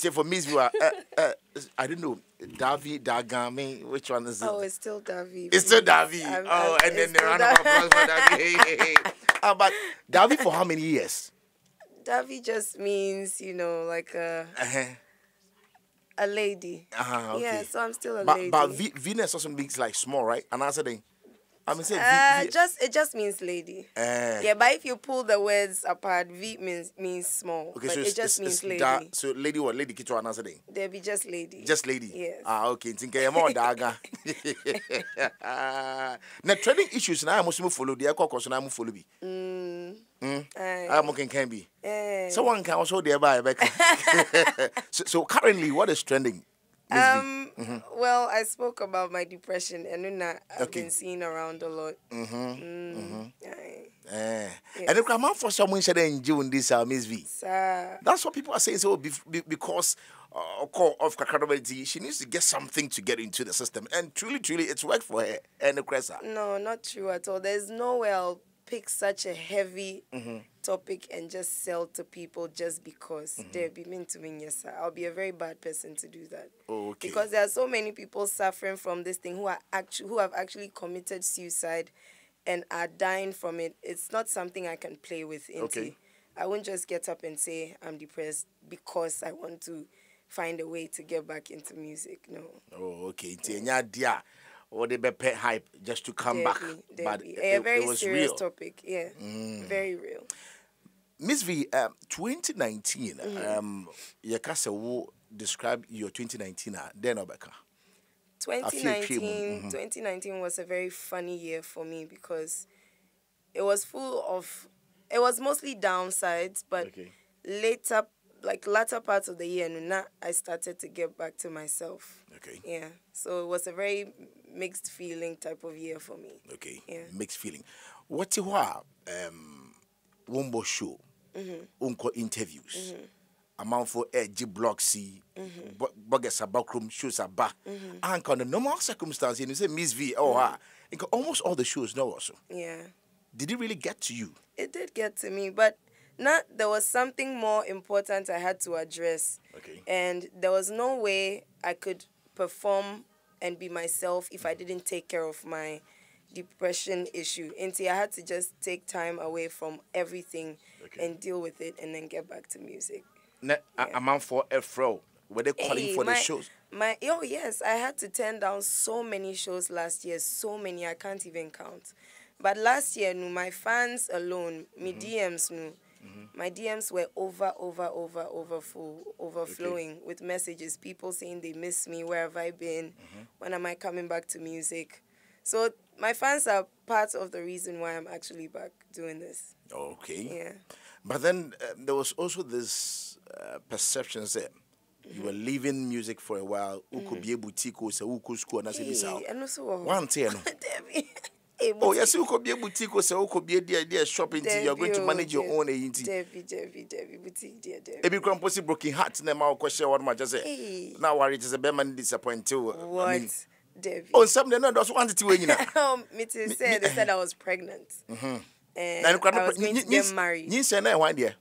for Miss Viewer. Uh, uh, I don't know. Davi, Dagami, which one is it? Oh, it's still Davi. It's still. Davi. I'm- oh, I'm- and then the round of applause for Davi. Hey, hey, hey. Uh, but Davi for how many years? Davi just means, you know, like a, Uh-huh. a lady. Uh-huh, okay. Yeah, so I'm still a But lady. but v, Venus also means like small, right? And I said, I mean, say uh, v, just it just means lady. eh. Yeah, but if you pull the words apart, V means means small, Okay, but so it it's, just means lady. da, so lady what? Lady and I said, There be just lady. just lady. Yes. Ah, okay. Think I'm more daga. Now trending issues now I must move follow the echo cause I move follow be. Mm. Mm. Aye. I'm can can be. Eh. Someone can also there by Rebecca. so, so currently, what is trending? Miss V? Um. Well, I spoke about my depression, and I've Mm-hmm. Okay. been seen around a lot. Mhm. Mm. Aye. Eh. And I'm out for someone in June this uh, MzVee. Sir. That's what people are saying. So because uh, of credibility, she needs to get something to get into the system. And truly, truly, it's worked for her and the Cressa. No, not true at all. There's no way I'll pick such a heavy Mm-hmm. topic and just sell to people just because Mm-hmm. they'll be mean to me. Yes, sir. I'll be a very bad person to do that. Oh, okay. Because there are so many people suffering from this thing who are actually who have actually committed suicide and are dying from it. It's not something I can play with. Into. Okay. I won't just get up and say I'm depressed because I want to find a way to get back into music. No. Oh, okay. Dia or the bepe hype just to come back. But Debbie. it, a very it was serious real. Mm. topic. Yeah, very real. MzVee, um, 2019, Mm-hmm. um, describe your 2019, uh, then Obeka. 2019, shame. Mhm. 2019 was a very funny year for me because it was full of, it was mostly downsides, but Okay. later, like latter parts of the year, Nuna, I started to get back to myself. Okay. Yeah, so it was a very mixed feeling type of year for me. Okay. Yeah. Mixed feeling. What you are, um, Wombo show, Mm-hmm. unko interviews. Amount for edgy block C, Mm-hmm. buggers are backroom shows are back. And the normal circumstances, you say MzVee, oh, ah, almost all the shows now also. Yeah. Did it really get to you? It did get to me, but not there was something more important I had to address. Okay. And there was no way I could perform and be myself if I didn't take care of my depression issue. And see, I had to just take time away from everything Okay. and deal with it and then get back to music. Ne, a amount for a fro. Were they calling Hey, for my, the shows? My oh yes, I had to turn down so many shows last year, so many I can't even count. But last year, no, my fans alone, me mm-hmm. DMs, no, my DMs were over, over, over, over full, overflowing with messages. People saying they miss me. Where have I been? When am I coming back to music? So my fans are part of the reason why I'm actually back doing this. Okay. Yeah. But then um, there was also this uh, perception that you were leaving music for a while. Who could be a boutique or say who could school and I said this out. Hey, and also, uh, One thing. Eh, no. Debbie. Oh yes, you could be a boutique or say who could be a dear dear shopping tea. You're going to manage your oh, own eh, agency. Debbie, Debbie, Debbie, boutique, dear Debbie. Kwan posi broken heart na ma question what ma just say. Now worry just a be man disappoint too. What, I mean, Debbie? oh some they know just want to nyina. Um, me to say they said I eh. was pregnant, and Na nkwa I was going to get married. Yin say na one there.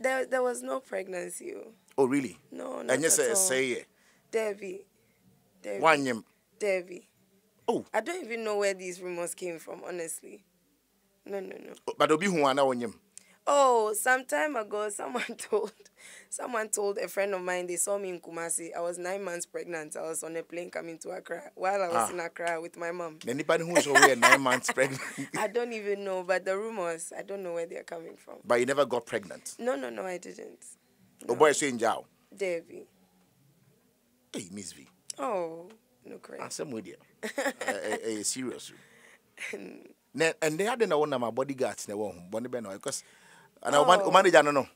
There, there was no pregnancy. oh. Oh really? No, not And you say say it. Debbie, Debbie, One. Debbie. Oh. I don't even know where these rumors came from, honestly. No, no, no. But obi hu ana wonyim. Oh, some time ago, someone told, someone told a friend of mine they saw me in Kumasi. I was nine months pregnant. I was on a plane coming to Accra while I was Ah. in Accra with my mom. Na who's who we 9 months pregnant. I don't even know, but the rumors, I don't know where they're coming from. but you never got pregnant. No, no, no, I didn't. Oh boy say in jail. Debbie. Hey MzVee. Oh, no crazy. Asem with you. Eh serious. Na and they had na one of my bodyguards na one body be no because and I Oh. manager no no.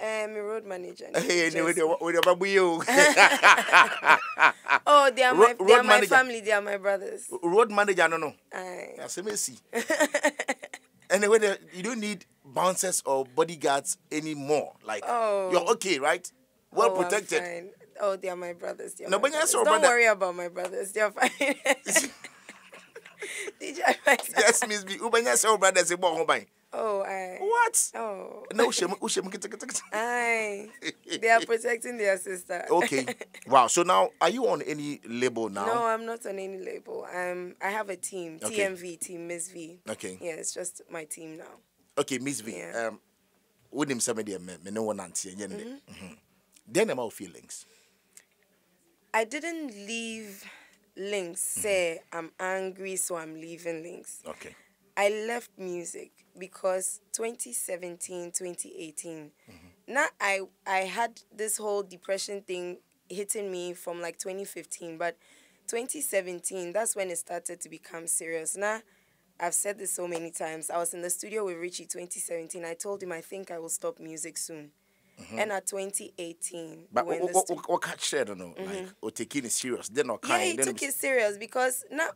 Um, road manager. Hey, Jesse. with your with your babu you. Oh, they are my, Road- they are my family. They are my brothers. Road manager no no. Aye. Asem see. Anyway, you don't need bouncers or bodyguards anymore. Like Oh. you're okay, right? Well Oh, protected. Oh, they are my brothers. They are No, but brothers. Don't brother- worry about my brothers. They are fine. Yes, Miss B. Ubanya say brother say bo. Oh, I. What? Oh. No, shame, shame, kita, kita, kita. Aye. they are protecting their sister. Okay. Wow. So now, are you on any label now? No, I'm not on any label. I'm. I have a team. Okay. TMV, Team MzVee. Okay. Yeah, it's just my team now. Okay, MzVee. Yeah. Um, when him somebody me me no one auntie yen Mm-hmm. de. Then about feelings. I didn't leave Lynx. Mm-hmm. Say I'm angry, so I'm leaving Lynx. Okay. I left music because 2017, 2018. Mm-hmm. Now I I had this whole depression thing hitting me from like 2015, but 2017 that's when it started to become serious. Now I've said this so many times. I was in the studio with Richie 2017. I told him I think I will stop music soon. Mm-hmm. And at 2018, But we were mm-hmm. oh, in what what what what catch there no like or taking it serious. Then or yeah, kind. he then took it serious because now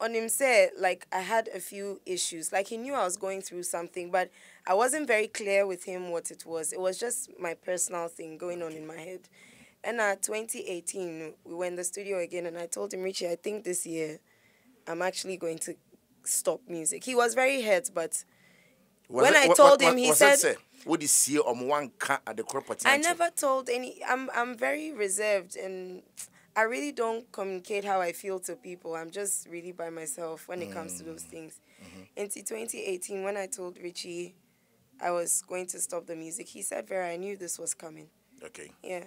on him said like I had a few issues. Like he knew I was going through something, but I wasn't very clear with him what it was. It was just my personal thing going on in my head. And at 2018, we were in the studio again, and I told him, Richie, I think this year I'm actually going to stop music. He was very hurt, but Was when it- I what- told what- him, he said-? What did see on one cat at the crop I never told any. I'm I'm very reserved and I really don't communicate how I feel to people. I'm just really by myself when it comes to those mm. things. Mm-hmm. Into 2018, when I told Richie I was going to stop the music, he said, "Vera, I knew this was coming." Okay. Yeah,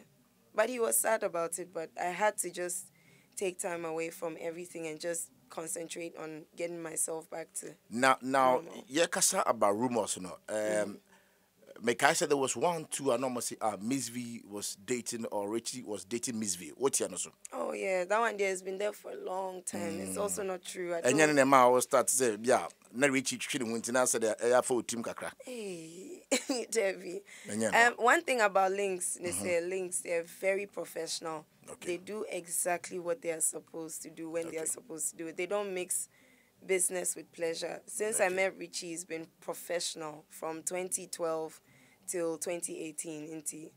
but he was sad about it. But I had to just take time away from everything and just concentrate on getting myself back to. Now, now, yeah, kasa about rumors, you know. Um, Mekai said there was one, two, I know, say, uh, MzVee was dating or Richie was dating MzVee. What's your so? Oh yeah, that one there has been there for a long time. It's also not true. I And then the was start to say, yeah, na Richie treating when Tina said, eh, for team kakra. Hey, Debbie. Um, one thing about Lynx, they say Lynx, they're very professional. Okay. They do exactly what they are supposed to do when they are supposed to do it. They don't mix business with pleasure. Since I met Richie, he's been professional from 2012 till 2018. Into,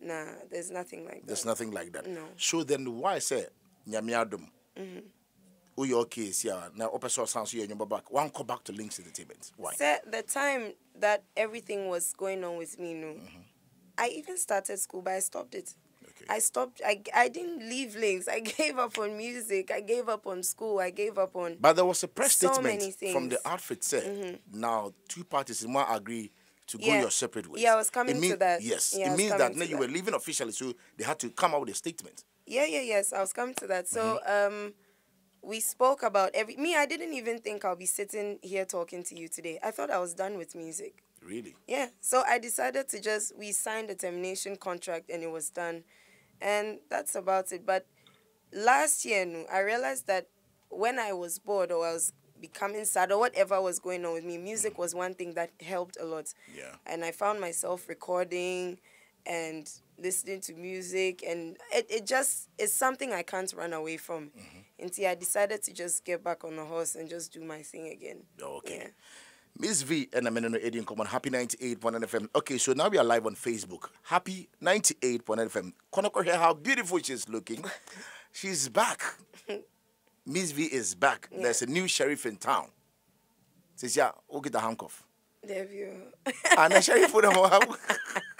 nah, there's nothing like that. There's nothing like that. No. So then why say, Nyamiadum? Mm-hmm. Your case, yeah. Now, open source sounds here in your back. One call back to Lynx Entertainment. Why? Say, the time that everything was going on with me, no, mm-hmm. I even started school, but I stopped it. Okay. I stopped. I, I didn't leave Lynx. I gave up on music. I gave up on school. I gave up on. But there was a press So statement from the outfit said, mm-hmm. now two parties in one agree to go Yeah. your separate ways. Yeah, I was coming it to that. Yes, Yeah, it means that now you that. were leaving officially, so they had to come out with a statement. Yeah, yeah, yes. I was coming to that. So, mm-hmm. um, we spoke about every. Me, I didn't even think I'll be sitting here talking to you today. I thought I was done with music. Really? Yeah. So I decided to just we signed a termination contract and it was done, and that's about it. But last year, I realized that when I was bored or I was becoming sad or whatever was going on with me, music mm. was one thing that helped a lot. Yeah. And I found myself recording and listening to music and it, it just it's something I can't run away from. Mm-hmm. Until I decided to just get back on the horse and just do my thing again. Okay. Yeah. MzVee and I'm in Eddie in common. Happy 98.1 FM. Okay, so now we are live on Facebook. Happy 98.1 FM. Konoko here, how beautiful she's looking. She's back. MzVee is back. There's a new sheriff in town. Says, yeah, we'll get the handcuff. Debut. And the sheriff would have.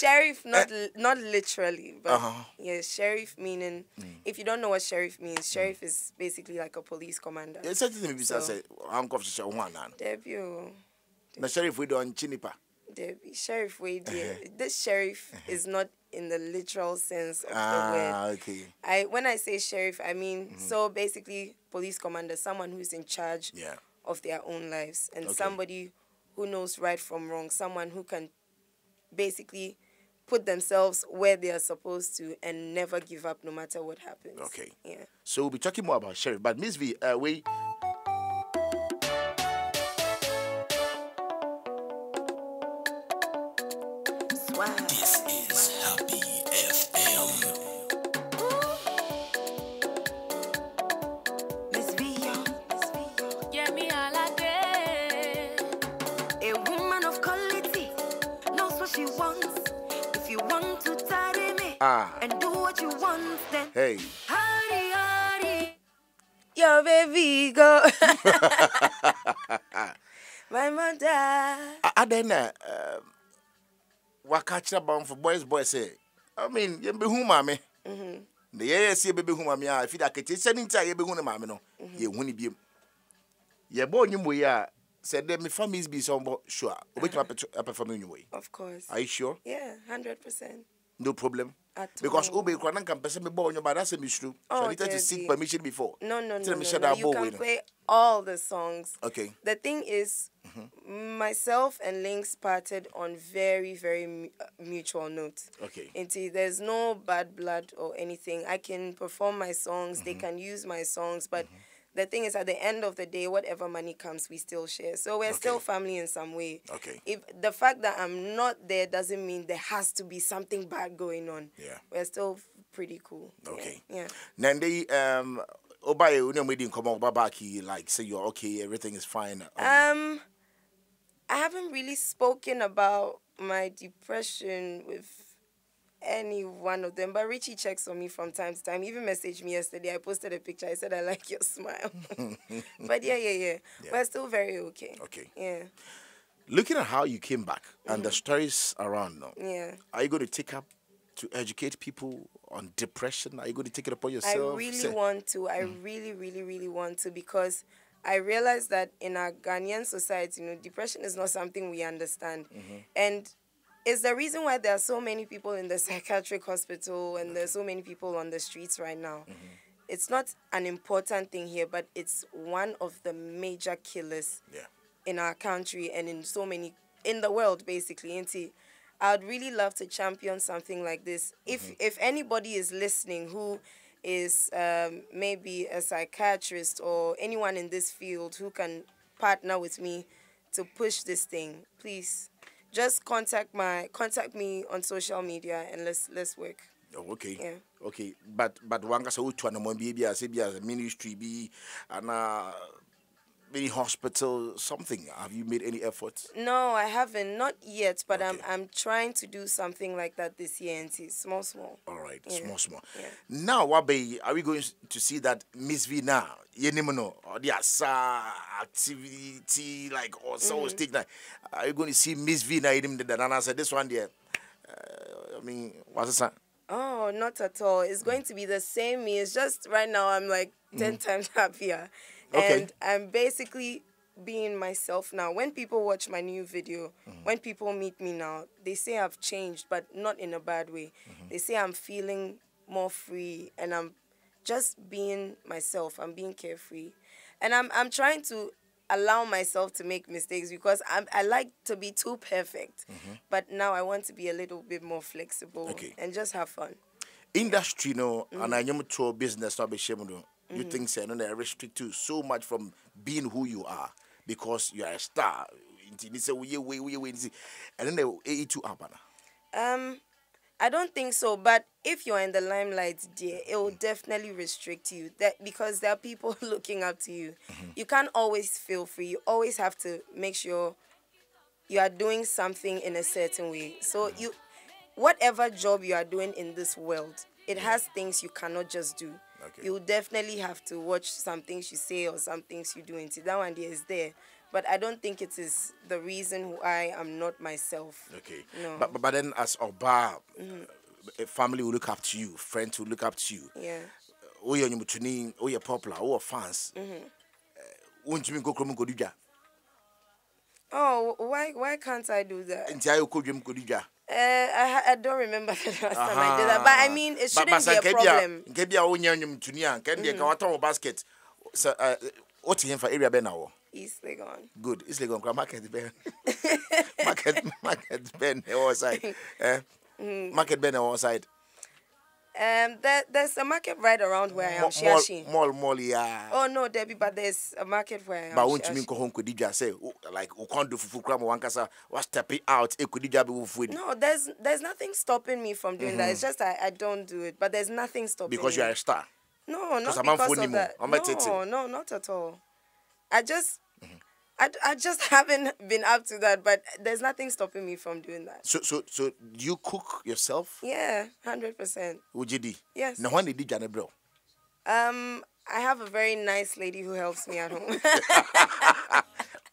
Sheriff, not li- not literally, but Uh-huh. yeah, sheriff meaning. If you don't know what sheriff means, sheriff is basically like a police commander. It's something maybe So- say handcuff to show one. Debut, The sheriff we don't chinipa. Debbie, sheriff there. Uh-huh. This sheriff is not in the literal sense of the Ah, word. okay. I when I say sheriff, I mean so basically police commander, someone who's in charge Yeah. of their own lives, and Okay. somebody who knows right from wrong, someone who can basically put themselves where they are supposed to and never give up no matter what happens. Okay. Yeah. So we'll be talking more about sheriff. But MzVee, uh, we and do what you want, then hey. Hurry, hurry. Yo, baby, go. My mother. A- adɛn na um, waka kyerɛ bamfo boys boys sɛ i mean yɛbɛhu maame na yɛyɛ sɛ yɛbɛbɛhu maame a ɛfiri akɛkyɛ sɛ no nti a yɛbɛhu ne maame no yɛhu ne biom yɛbɔ nnwumɔ yi a sɛ dɛ mefa mis bi sɛ ɔmbɔ show a wobɛtumi apɛto- apɛfa me uh-huh. nnwumɔ yi Of course. are you sure Yeah, hundred percent. no problem because all. wobɛ kora na nka mpɛ sɛ mebɔ nnwom but asɛ so Oh, i needed to seek permission before No, no, no, no, no. You can play all the songs. okay The thing is, mm-hmm. myself and Lynx parted on very, very uh, mutual notes. okay Into there's no bad blood or anything. I can perform my songs. They mm-hmm. can use my songs, but mm-hmm. The thing is, at the end of the day, whatever money comes, we still share. So we're still family in some way. Okay. If the fact that I'm not there doesn't mean there has to be something bad going on. Yeah. We're still pretty cool. Okay. Yeah. na ndɛ um wobaeɛ wo ne ɔmadi nkɔmmɔ woba back like say you're okay everything is fine um, Um, I haven't really spoken about my depression with any one of them, but Richie checks on me from time to time. He even messaged me yesterday. I posted a picture. I said I like your smile. but yeah, yeah, yeah, We're still very okay. Okay. Yeah, looking at how you came back and the mm-hmm. stories around now yeah. are you going to take up to educate people on depression are you going to take it upon yourself? I really Say- want to. I mm. really, really, really want to because I realize that in our Ghanaian society, you know, depression is not something we understand, mm-hmm. and it's the reason why there are so many people in the psychiatric hospital and there's so many people on the streets right now. It's not an important thing here, but it's one of the major killers yeah. in our country and in so many in the world basically it? i'd really love to champion something like this. If if anybody is listening who is um, maybe a psychiatrist or anyone in this field who can partner with me to push this thing please just contact my contact me on social media and let's let's work Oh, okay. Yeah. Okay. But but wankasa wotu anamɔ bi bi a sɛ bi a ministry bi ana any hospital something have you made any efforts no i haven't not yet but i'm i'm trying to do something like that this year and see small small all right Yeah, small small yeah. now wabe are we going to see that MzVee now yenim no or the asa activity like or so Mm-hmm. now are you going to see MzVee now yenim the nana said this one there uh, i mean what's that Oh, not at all. It's going to be the same me. It's just right now I'm like 10 times happier. Mm-hmm. Okay. And I'm basically being myself now. When people watch my new video, Mm-hmm. when people meet me now, they say I've changed, but not in a bad way. Mm-hmm. They say I'm feeling more free and I'm just being myself. I'm being carefree. And I'm I'm trying to allow myself to make mistakes because I'm, I like to be too perfect. But now I want to be a little bit more flexible Mm-hmm. Okay. and just have fun. industry no Mm-hmm. and I am to business no be no you mm-hmm. think say no they restrict you so much from being who you are because you are a star and then they eat you up Um, I don't think so. But if you're in the limelight, dear, it will mm-hmm. definitely restrict you. That because there are people looking up to you. Mm-hmm. You can't always feel free. You always have to make sure you are doing something in a certain way. So you, whatever job you are doing in this world, it has things you cannot just do. Okay. You definitely have to watch some things you say or some things you do. See, that one there is there. But I don't think it is the reason why I'm not myself. okay No. but, but but then as oba a family will look up to you friends will look up to you Yeah. oh you nyumutuni oh you popular oh fans Mm-hmm. wontumi nkɔ kurom nkɔdi Oh, why why can't I do that? nti ayɛ kɔ dwam kɔdi dwa Uh, I I don't remember the last time I did that, but I mean it shouldn't basa be a problem. Mm-hmm. nka bi a wonya nnwomtoni a nka deɛ ka watɔn basket sɛ uh, wote hemfa area bɛ na wɔ East Legon. good is legon kora market bɛn market market bɛn na ɛwɔ side eh? Mm-hmm. market bɛn na ɛwɔ side Um, there, there's a market right around where I am, Shiashi. mall mall mall ya Oh no, Debbie, but there's a market where I am. ba wontumi Shiashi. nkɔ hɔ nkɔdi dwa sɛ wo- like wokɔn do fufu kora ma wankasa out ɛkɔdi dwa bɛ wo fufuo di No, there's there's nothing stopping me from doing that. It's just I, I don't do it, but there's nothing stopping because you are a star No, not 'Cause I'm because of that. I'm a tete. No, no, not at all. I just, I, I just haven't been up to that, but there's nothing stopping me from doing that. so so so do you cook yourself Yeah, hundred percent. wogye di Yes. na hɔ na ɛdi dwa no berɛ wo? Um, I have a very nice lady who helps me at home.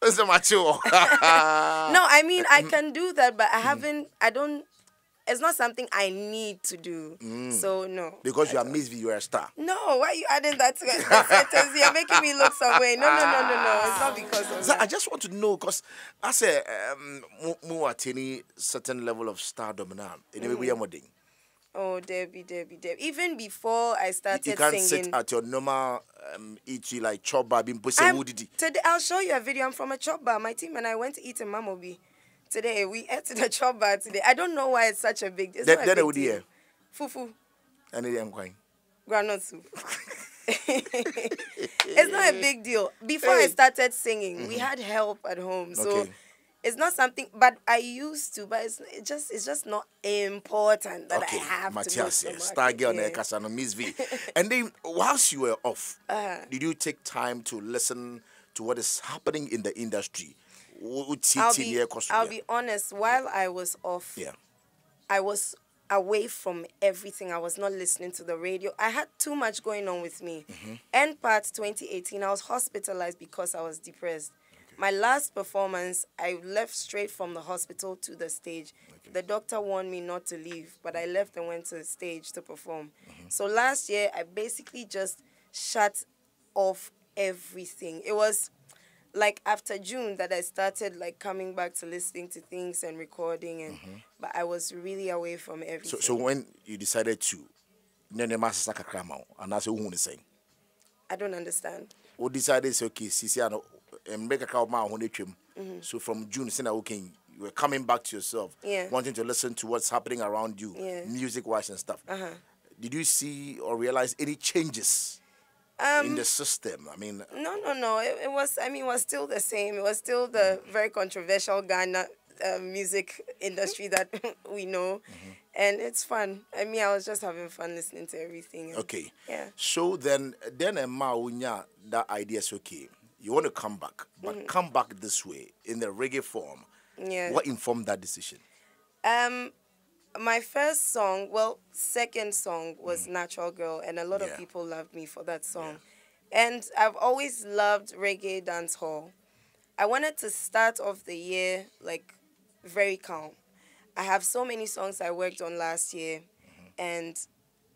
It's a mature. no, I mean I can do that, but I haven't. I don't. It's not something I need to do. So no. because you are MzVee, you are a star. No, why are you adding that to the sentence? You're making me look some way. No, no, no, no, no. It's not because of So I just want to know because I say um more at any certain level of stardom now. Anyway, we are Mm. Oh, Debbie, Debbie, Debbie. Even before I started you can't singing, sit at your normal um eat like chop bar being pussy I'm- woody. today I'll show you a video. I'm from a chop bar. My team and I went to eat in Mamobi. Today we ate at a chop bar today. I don't know why it's such a big. It's Then- not a big would deal. Fufu, And then going. groundnut soup. it's not a big deal. Before I started singing, we had help at home, so Mm-hmm. Okay. it's not something. But I used to, but it's it just it's just not important that Okay, I have to. Matthias, go yeah, star girl, Yeah. yeah. Kasano, MzVee. and then, whilst you were off, Uh-huh. did you take time to listen to what is happening in the industry? Wo- wo tie I'll be, near ɛkɔ so I'll be honest. While I was off, Yeah. I was away from everything. I was not listening to the radio. I had too much going on with me. End part 2018, I was hospitalized because I was depressed. My last performance, I left straight from the hospital to the stage. The doctor warned me not to leave, but I left and went to the stage to perform. So last year, I basically just shut off everything. It was like after June that I started like coming back to listening to things and recording and but I was really away from everything. So, so when you decided to, ne ne ma sasa kakra ma wo, anaasɛ wohu ne sɛn? I don't understand. We decided sɛ okay, sisi ano, mmerɛ kakra wo ma wo ho no. Mm-hmm. So from June, na okay, you were coming back to yourself, Yeah. wanting to listen to what's happening around you, Yeah. music-wise and stuff. Uh-huh. Did you see or realize any changes in Um the system? I mean, no no no it, it was I mean it was still the same. It was still the very controversial Ghana uh, music industry that we know. Mm-hmm. And it's fun. I mean I was just having fun listening to everything. and- Okay. Yeah. So then, then Emma unya that idea is okay. You want to come back, but come back this way in the reggae form. Mm-hmm. Yeah. What informed that decision? Um, my first song, well, second song was Natural Girl, and a lot Mm. Yeah. of people loved me for that song. And I've always loved reggae dance hall. I wanted to start off the year like very calm. I have so many songs I worked on last year, Mm-hmm. and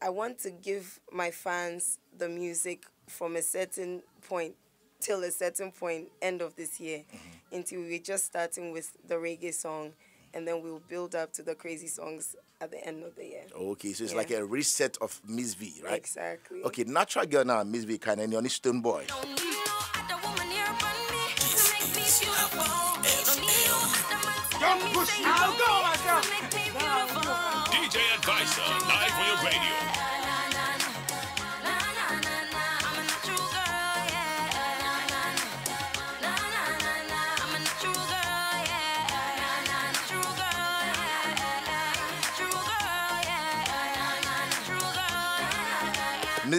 I want to give my fans the music from a certain point till a certain point, end of this year, Mm-hmm. until we're just starting with the reggae song, and then we'll build up to the crazy songs at the end of the year. Okay, so it's Yeah. like a reset of MzVee, right? Exactly. Okay, natural girl now, MzVee, kind of, and you're Stonebwoy. Don't push me. I'll go myself. DJ Advicer, live on your radio.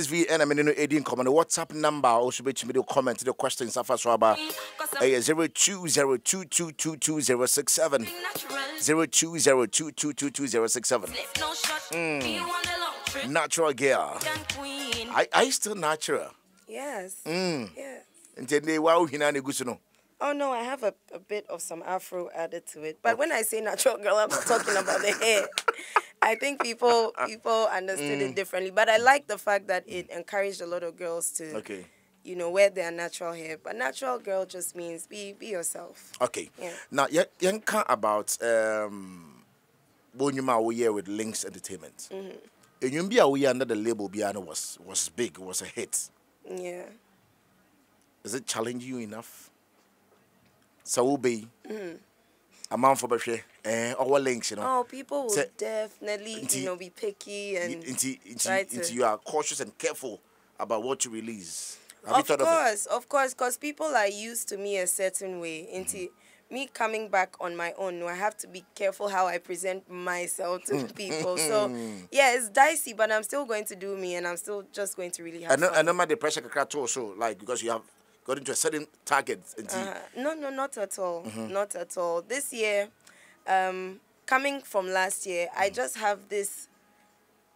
MzVee, and I'm in the 18 comment. The WhatsApp number also be to me the comment the questions after Swaba. Hey, 0202222067. 0202222067. Natural girl. I, I still natural. Yes. Mm. Yes. Nti ne wa wo hina ne gu so no. Oh no, I have a, a bit of some afro added to it. But when I say natural girl, I'm not talking about the hair. I think people people understood Mm. it differently. But I like the fact that it encouraged a lot of girls to Okay. you know, wear their natural hair. But natural girl just means be be yourself. Okay. Yeah. Now, yen ka about um Bonyuma we here with Lynx Entertainment. Mm-hmm. A we under the label Biano was was big, was a hit. Yeah. Does it challenge you enough? So will be Mm-hmm. A man for bɛhwɛ eh our Lynx you know. Oh, people will definitely, Nti- you know, be picky and into into try to- into you are cautious and careful about what you release. Have you of of it? course, of course, because people are used to me a certain way. Into Mm-hmm. me coming back on my own, I have to be careful how I present myself to people. So yeah, it's dicey, but I'm still going to do me, and I'm still just going to really have And no, fun. and no matter the pressure kakra too also like because you have got into a certain target Uh, no, no, not at all. Mm-hmm. Not at all. This year, um, coming from last year, I Mm. just have this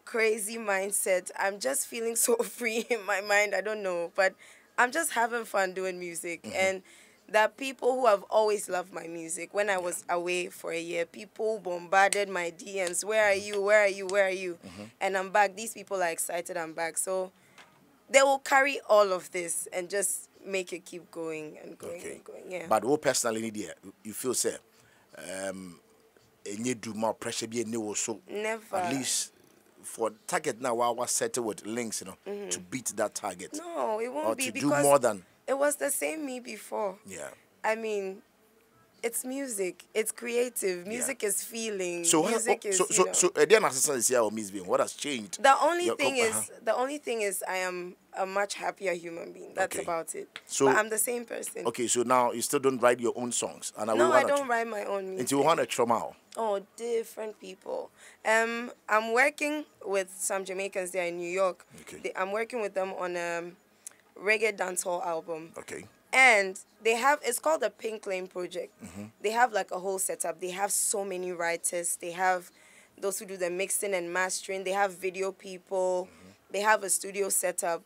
crazy mindset. I'm just feeling so free in my mind. I don't know, but I'm just having fun doing music. Mm-hmm. And There are people who have always loved my music. When I was away for a year, people bombarded my DMs. Where are you? Where are you? Where are you? Mm-hmm. And I'm back. These people are excited I'm back. So they will carry all of this and just make it keep going and going Okay. and going. Yeah. But what personally need here, you feel say, um, any do more pressure be any so Never. at least for target now I was settled with Lynx, you know, to beat that target. No, it won't or be to do more than it was the same me before. yeah. I mean, it's music. It's creative. Music is feeling. So what, music oh, is so so know. so again assistant is here or Miss Bean. What has changed? The only thing com- is, the only thing is, I am a much happier human being. That's Okay. about it. So- but I'm the same person. Okay, so now you still don't write your own songs, and I No, I don't write my own music. Until you want to trauma. Oh, different people. Um, I'm working with some Jamaicans there in New York. Okay. They, I'm working with them on a reggae dancehall album. Okay. And they have it's called the pink lane project Mm-hmm. they have like a whole setup they have so many writers they have those who do the mixing and mastering they have video people Mm-hmm. they have a studio setup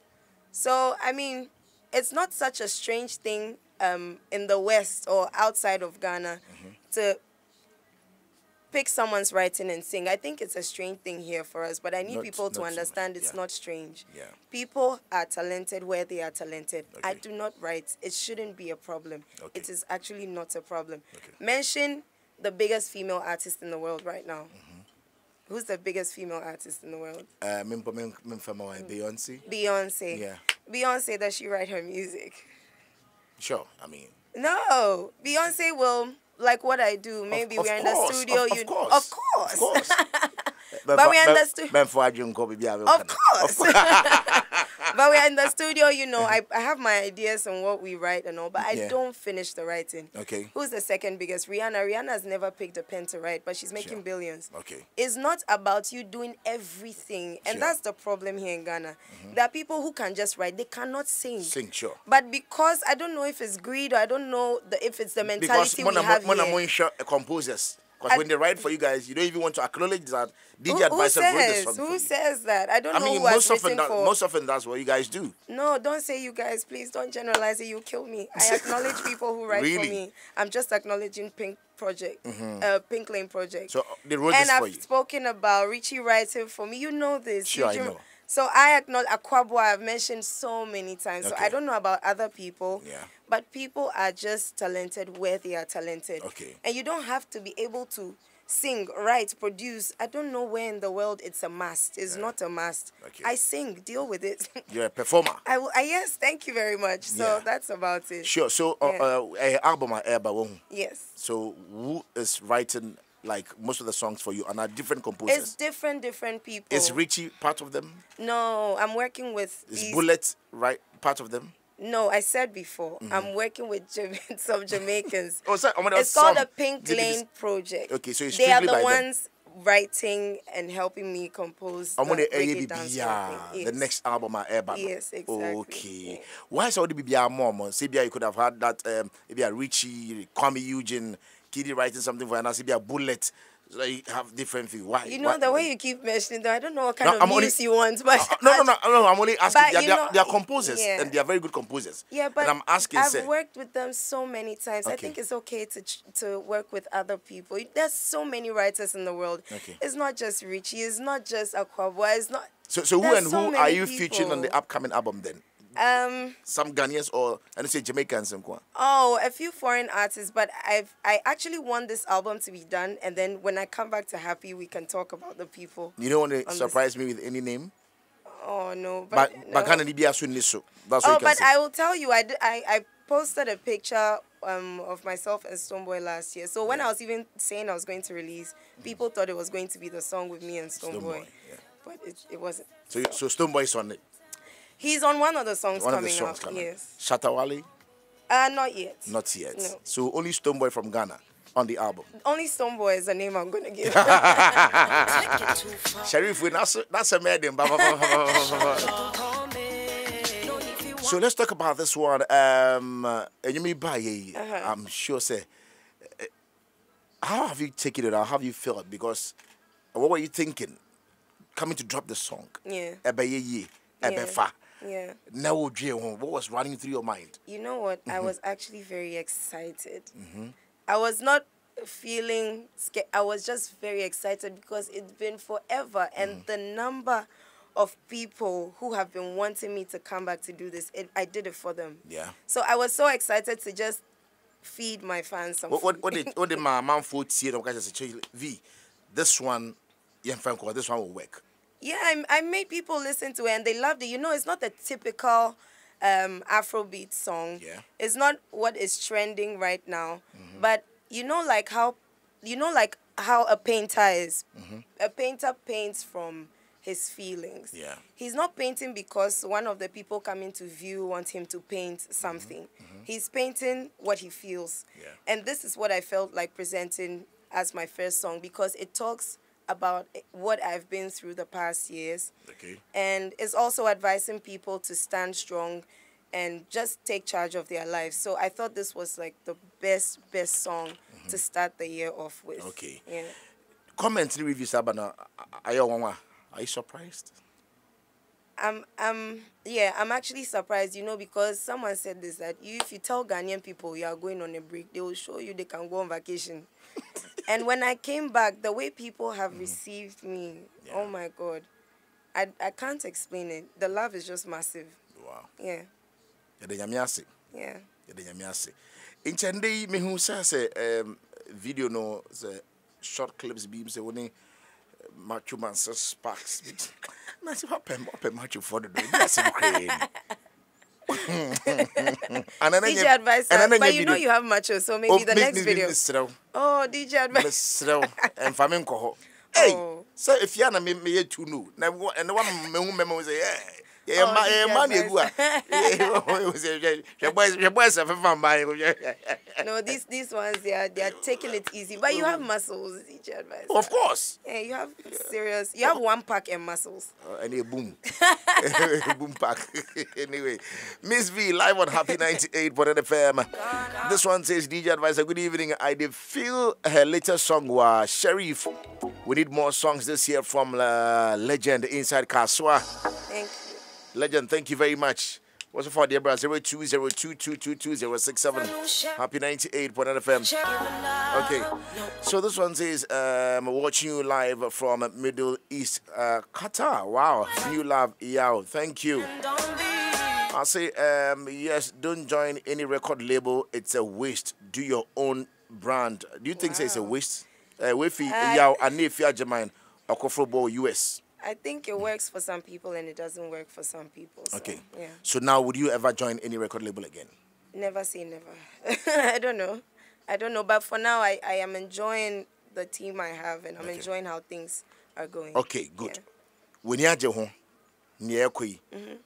so i mean it's not such a strange thing um, in the west or outside of ghana Mm-hmm. to pick someone's writing and sing i think it's a strange thing here for us but i need Not- people not to understand it's yeah. not strange Yeah. people are talented where they are talented. I do not write. It shouldn't be a problem. Okay. It is actually not a problem. Okay. Mention the biggest female artist in the world right now. Mm-hmm. Who's the biggest female artist in the world? Uh, me mpo- me- me Beyonce. Beyonce. Yeah. Beyonce, does she write her music? Sure. I mean, No. Beyonce will like what I do. Maybe of we're in the studio. Of, you of course. Of course. Of course. But we understood- Men for Adrian Kobe, be Of course. but we're in the studio, you know. I, I have my ideas on what we write and all, but I Yeah. don't finish the writing. Okay. Who's the second biggest? Rihanna. Rihanna's never picked a pen to write, but she's making Sure. billions. Okay. It's not about you doing everything. And Sure. that's the problem here in Ghana. Mm-hmm. There are people who can just write, they cannot sing. Sing, sure. But because I don't know if it's greed or I don't know the, if it's the Because mentality when we have here. short composers, because when they write for you guys, you don't even want to acknowledge that DJ Who, who Advicer wrote the says? Who you. says that? I don't know. I know mean, most often, that, for. most often that's what you guys do. No, don't say you guys. Please don't generalize it. You kill me. I acknowledge people who write Really? for me. I'm just acknowledging Pink Project, uh, Pink Lane Project. So uh, they wrote and this for I've spoken about Richie writing for me. You know this. Sure, I know. So I acknowledge Akwaboah. I've mentioned so many times. So I don't know about other people. Yeah. But people are just talented where they are talented. Okay. And you don't have to be able to sing, write, produce. I don't know where in the world it's a must. It's not a must. Okay. I sing. Deal with it. You're a performer. I will. I, yes, thank you very much. So Yeah. that's about it. Sure. So, uh, Yeah. uh, eh, album uh, Wong. Yes. So, who is writing like most of the songs for you and are different composers? It's different, different people. Is Richie part of them? No, I'm working with. Is these- Bullet right part of them? No, I said before. I'm working with Jama- some Jamaicans. Oh, sorry, my- it's called the Pink it- Lane Project. Okay, so it's they are the by them. ones writing and helping me compose. I'm the reggae dance yeah, thing. the next album at Eba. Yes, exactly. Okay. Yeah. Why is all the BBR mom? Say you could have had that um maybe a Richie, Kuami Eugene, KiDi writing something for maybe a bullet. So you have different view. Why? You know Why- the way you keep mentioning them. I don't know what kind No, of I'm only- you want, but Uh, no, no, no, no. I'm only asking. But They are, you know- they are composers yeah. and they are very good composers. Yeah, but and I'm asking, I've say, worked with them so many times. I think it's okay to to work with other people. There's so many writers in the world. Okay. It's not just Richie. It's not just Akwaboah. It's not. so, so who and so who are you featuring on the upcoming album then? Um. Some Ghanaians or and say Jamaicans and? Oh, a few foreign artists, but I've I actually want this album to be done, and then when I come back to Happy, we can talk about the people. You don't want to surprise me with any name, Oh no, but but but no. can it be as so? What Oh, but say. I will tell you, I, did, I, I posted a picture um, of myself and Stonebwoy last year. So when I was even saying I was going to release, people thought it was going to be the song with me and Stonebwoy. Stonebwoy, yeah. But it, it wasn't. So, so Stonebwoy is on it. He's on one of the songs One of the coming songs out. coming. Yes. Shatta Wale, Uh, not yet. not yet. No. So only Stonebwoy from Ghana on the album. Only Stonebwoy is the name I'm going to give. Sharif, we that's that's a madam. So let's talk about this one. Um, uh, Uh-huh. I'm sure say, uh, how have you taken it? How have you felt? Because what were you thinking coming to drop the song? Yeah. Ebe ye ye, ebe Yeah. fa. Yeah. na wodwe ho what was running through your mind You know what? I was actually very excited. Mm-hmm. I was not feeling scared. I was just very excited because it's been forever, Mm. and the number of people who have been wanting me to come back to do this, it, I did it for them. yeah So I was so excited to just feed my fans some what what what did what did my man for tie no catch say v this one yeah this one will work Yeah, I, I made people listen to it and they loved it. You know, it's not the typical um, Afrobeat song. Yeah. It's not what is trending right now. Mm-hmm. But you know, like how, you know, like how a painter is. Mm-hmm. A painter paints from his feelings. Yeah. He's not painting because one of the people coming to view want him to paint mm-hmm. something. He's painting what he feels. Yeah. And this is what I felt like presenting as my first song because it talks about eh, what I've been through the past years. okay And it's also advising people to stand strong and just take charge of their lives. So I thought this was like the best, best song mm-hmm. to start the year off with. Okay. Yeah. comment review saba na ayo wanwa are you surprised I'm I'm yeah, I'm actually surprised, you know, because someone said this that you if you tell Ghanaian people you are going on a break, they will show you they can go on vacation. and when I came back, the way people have received me, oh my god. I I can't explain it. The love is just massive. wow Yeah. Yeah. ase nkyɛnde yi mehu sɛ sɛ um, video no sɛ short clips bi sɛ wo ne macho man sɛ sparks bi na sɛ wapɛ wapɛ machofoɔ dodo bi asɛm koraa DJ advice, but you know you have macho, so maybe the next video. mesrɛ wo Oh, DJ advice. wo ɛmfa me hɔ ei Oh. sɛ ɛfia na me- meyɛ tu no na wo- ɛne wa mahu mɛma wo sɛ yɛ- yɛyɛ Oh, ma- DJ yɛyɛ ma ne ɛgu a boys- hwɛ boys a No, these these ones they are they are taking it easy, but you have muscles, DJ advice. of course Yeah, you have serious. You have one pack and muscles. Uh, and a boom. boom pack. anyway, MzVee live on Happy 98 for FM. This one says DJ Advicer, good evening. I did feel her latest song was Sheriff. We need more songs this year from uh, Legend Inside Kaswa. Thank you. Legend, thank you very much. What's for, dear brother? 0202222067. Happy 98 for FM. Okay, so this one says, um, watching you live from Middle East, uh, Qatar. Wow, new love, Yao. Thank you. I say, um, yes, don't join any record label. It's a waste. Do your own brand. Do you think say it's a waste? Uh, Wefi, Yao, Anifia Jamine, Okofrobo, US. I think it works for some people and it doesn't work for some people. So, Okay. Yeah. So now, would you ever join any record label again? Never say never. I don't know. I don't know. But for now, I, I am enjoying the team I have and I'm Okay. enjoying how things are going. Okay, good. When you are home, Koi,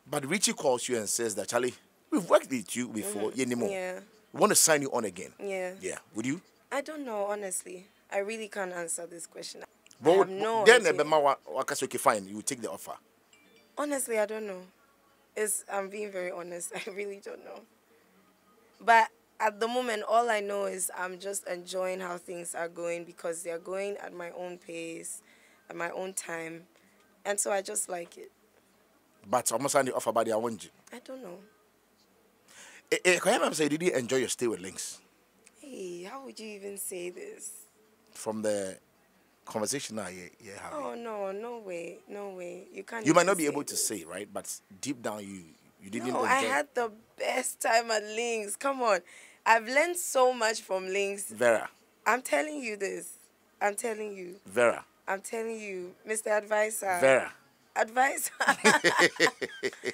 but Richie calls you and says that Charlie, we've worked with you before, mm anymore. Yeah. We want to sign you on again. Yeah. Yeah. Would you? I don't know, honestly. I really can't answer this question. But have no then idea. Ebema Wakas okay, fine. You take the offer. Honestly, I don't know. It's I'm being very honest. I really don't know. But at the moment, all I know is I'm just enjoying how things are going because they're going at my own pace, at my own time, and so I just like it. But almost sign the offer by the you. I don't know. Eh, eh, you say, did you enjoy your stay with Lynx? Hey, how would you even say this? From the conversation now, yeah, yeah, having. Oh no, no way, no way. You can't. You might not be able to say, right? But deep down, you you didn't No, enjoy. I had the best time at Lynx. Come on, I've learned so much from Lynx. Vera, I'm telling you this. I'm telling you. Vera, I'm telling you, Mr. Advicer. Vera. Advicer.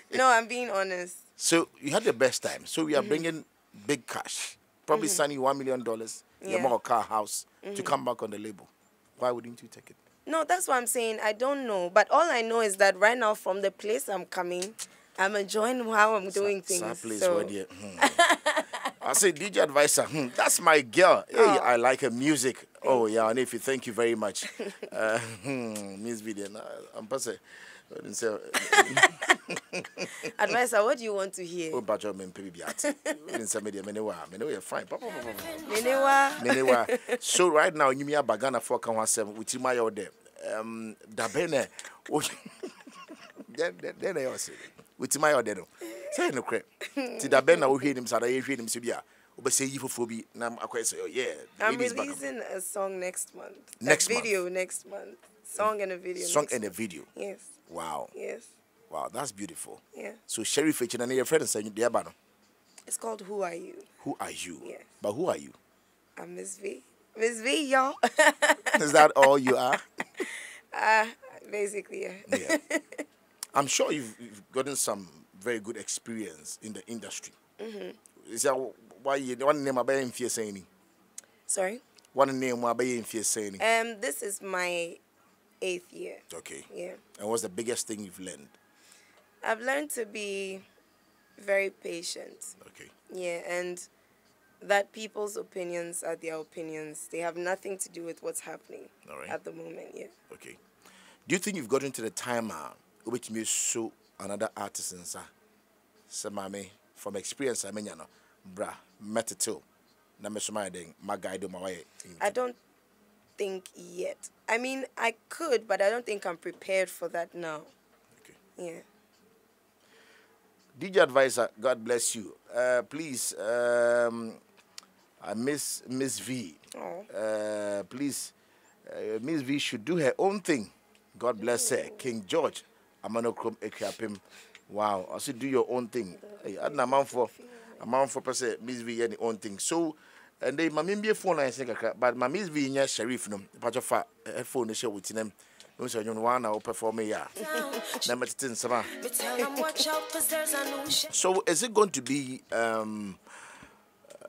no, I'm being honest. So you had the best time. So we are mm-hmm. bringing big cash, probably mm-hmm. signing one million dollars, Yeah. more car house to mm-hmm. come back on the label. Why wouldn't you take it? No, that's what I'm saying. I don't know. But all I know is that right now, from the place I'm coming, I'm enjoying how I'm doing things. Sad place so, where they- hmm. I say DJ Advicer, hmm, that's my girl. Hey, Oh. I like her music. oh yeah, and if you thank you very much. uh, hmm, Miss Vivian, uh, I'm passing. I didn't say. Advicer, what do you want to hear? Oh, but you're maybe at. Didn't say me. Me know. Me know you're fine. Menewa. Menewa. So right now, you me a bagana for kan wasem with my order. Um, da bene. Then then I say. with my order no say no cre ti da ben na wo hwe nim sada ye hwe nim se bi a wobɛsɛ yi foforɔ bi na akɔyɛ sɛ oh, yeah I'm ladies back up. releasing a song next month. Next a month? video next month. Song and a video. song next and a video Yes. Wow Yes. wow that's beautiful Yeah. so Sherry echi na ne your friend say deɛ ba no It's called Who Are You? who are you Yes. but who are you I'm MzVee. Miss V, y'all. is that all you are uh, basically, yeah. yeah i'm sure you've, you've gotten some very good experience in the industry Mm-hmm. is that why you one name sɛn ni Sorry. one name sɛn ni Um, this is my eighth year. okay Yeah. and what's the biggest thing you've learned I've learned to be very patient. okay Yeah, and that people's opinions are their opinions. They have nothing to do with what's happening All right. at the moment. Yeah. Okay. Do you think you've gotten to the time which may show another artist in sa? Mami from experience I mean no bra met it too. Na me so my thing my guide my way. I don't think yet. I mean, I could, but I don't think I'm prepared for that now. Okay. Yeah. DJ Advicer, God bless you. Uh, please, um, I miss MzVee. Oh. Uh, please, uh, MzVee should do her own thing. God bless her. King George, Amanokrom Ekrapim. Wow, I said do your own thing. Hey, I don't man for a man for person MzVee any own thing. So, and they my be phone I think but my MzVee nya sheriff no. Patch of phone no share with them. No say you one now perform ya. Na metitin sama. Me tell them watch out, a. So is it going to be um, uh,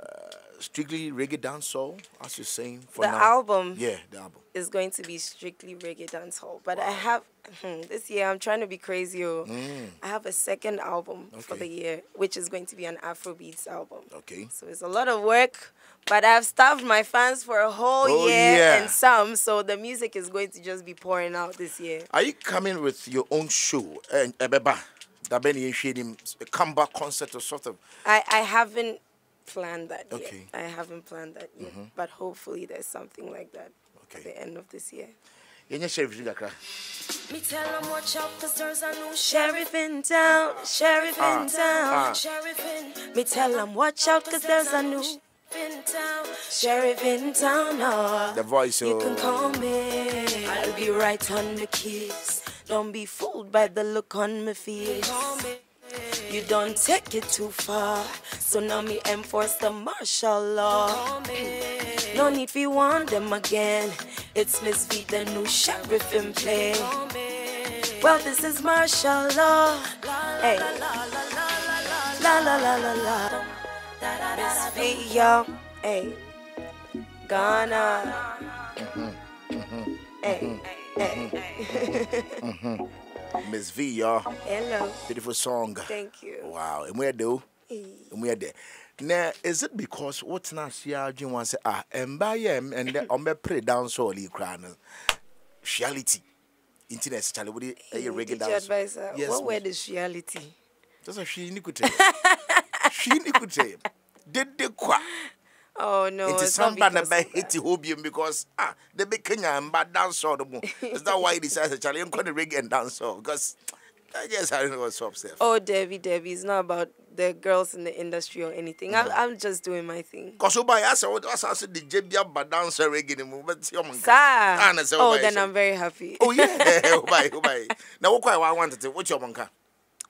strictly reggae dancehall, as you're saying for The now? album Yeah, the album. is going to be strictly reggae dancehall, but I have Mm-hmm. this year. I'm trying to be crazy. Oh, mm. I have a second album for the year, which is going to be an Afrobeats album. Okay. So it's a lot of work, but I've starved my fans for a whole Oh, year yeah. and some. So the music is going to just be pouring out this year. Are you coming with your own show? Eh, eh Ebeba, and him a comeback concert or sort of. I, I haven't planned that Okay. yet. I haven't planned that yet. Mm-hmm. But hopefully there's something like that Okay. at the end of this year. Yenye sheriff Jigakra. Me tell them watch out, cause there's a new Sheriff in town, sheriff in town. sheriff in, Me tell them watch out cause there's a new in town. sheriff in town. Oh. The voice. You oh. can oh. call me. I'll be right on the keys. Don't be fooled by the look on my face. You don't take it too far. So now me enforce the martial law. No need for warn them again. It's MzVee, the new sheriff in play. Well, this is martial law. Hey. La la la la la. MzVee, yo. Hey. Ghana. Mm-hmm. Mm-hmm. Hey. Mm-hmm. Hey. MzVee, y'all. Hello. Beautiful song. Thank you. Wow. And where do? And where there? Now, is it because what's not here? You want to say, ah, and by him and then on me pray down so li crown. Reality. Internet, Charlie, would a reggae Teacher Advicer, Yes, what word is reality? That's a she nicotine. She nicotine. Did the qua? Oh no, It is not of that. hate hobium because ah the big Kenya and bad dance all the more. Is that why he decided Charlie I'm going to reggae and dance all because I guess I don't know what's up, Steph. Oh, Debbie, Debbie, it's not about the girls in the industry or anything. I'm, I'm just doing my thing. Because so by us, I was also the JB bad dance reggae the movement. Sir. Ah, Oh, then I'm very happy. Oh yeah, oh bye, oh bye. Now what I wanted to what's your manka?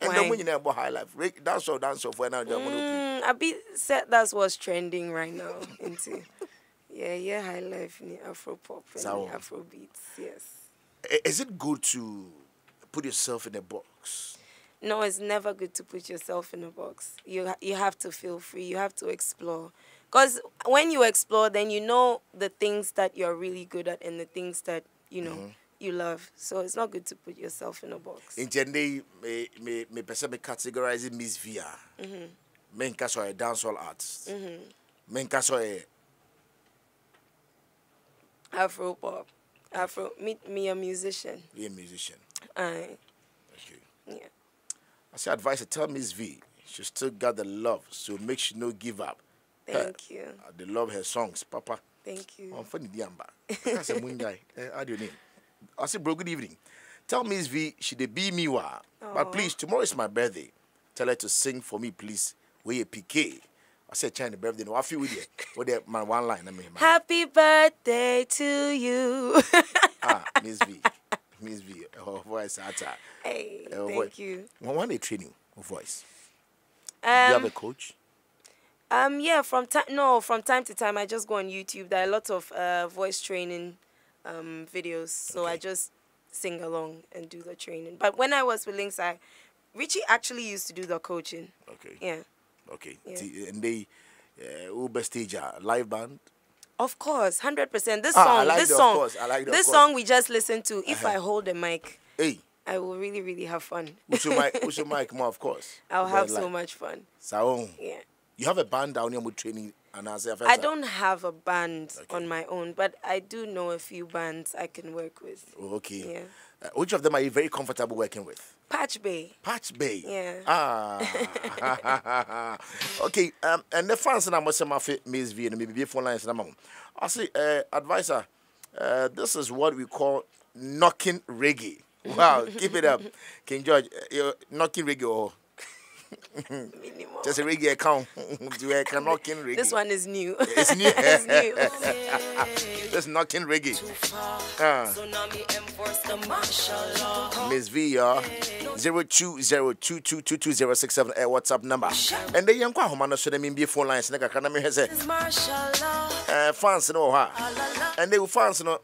And then when you about high life, dance all dance all for now. Mm. Mm, I be said that's what's trending right now into. Yeah, yeah, high life, ni Afro pop, and So- Afro beats. Yes. Is it good to put yourself in a box? No, it's never good to put yourself in a box. You you have to feel free. You have to explore. Cause when you explore, then you know the things that you're really good at and the things that you know you love. So it's not good to put yourself in a box. Intende me me me person me categorize Miss Via. Me nka so a dancehall artist. Me nka so a Afro pop, Afro. Meet me a musician. a musician. I Okay. yeah. I say advice to tell MzVee. She still got the love, so make sure no give up. Thank you. Uh, they love her songs, Papa. Thank you. I'm funny diamba. That's a moon guy. How do you name? I say, bro, good evening. Tell MzVee she dey be me wa. Oh, But please, tomorrow is my birthday. Tell her to sing for me, please. We PK. I said, China birthday. No, I feel with you. With that my one line. I mean, my, Happy birthday to you. ah, MzVee, Miss V. Her voice, ata. hey, Her thank voice. you. When when they training her voice, you have Um, a coach. um, yeah, from time no, from time to time I just go on YouTube. There are a lot of uh, voice training um, videos, so I just sing along and do the training. But when I was with Lynx, I Richie actually used to do the coaching. Okay. Yeah. Okay. Yeah. And they uh, Uber stage live band. Of course, hundred percent. This Ah, song, like this the of song, course, I like the of this course. Uh-huh. song we just listened to. If I hold the mic, Hey, I will really, really have fun. who's your mic? Who's your mic? More, of course. I'll have so like- much fun. So, Yeah. you have a band down here with training, and I say, I don't have a band Okay. on my own, but I do know a few bands I can work with. Okay. Yeah. Uh, which of them are you very comfortable working with? Patch Bay. Patch Bay. Yeah. Ah. okay. Um, and the fans and I must say MzVee and maybe phone lines. I'm- I say, uh, Advicer, uh, this is what we call knocking reggae. Wow, keep it up, King George. Uh, you're knocking reggae or Minimum. Just a reggae account. you are knocking reggae. This one is new. It's new. it's new. Just knocking reggae. Ah. MzVee, uh, six seven. Uh, WhatsApp number. And then young Kwahoma no should mean be phone lines. Nigga, can I mean say, uh, fans no ha. And they will fans no.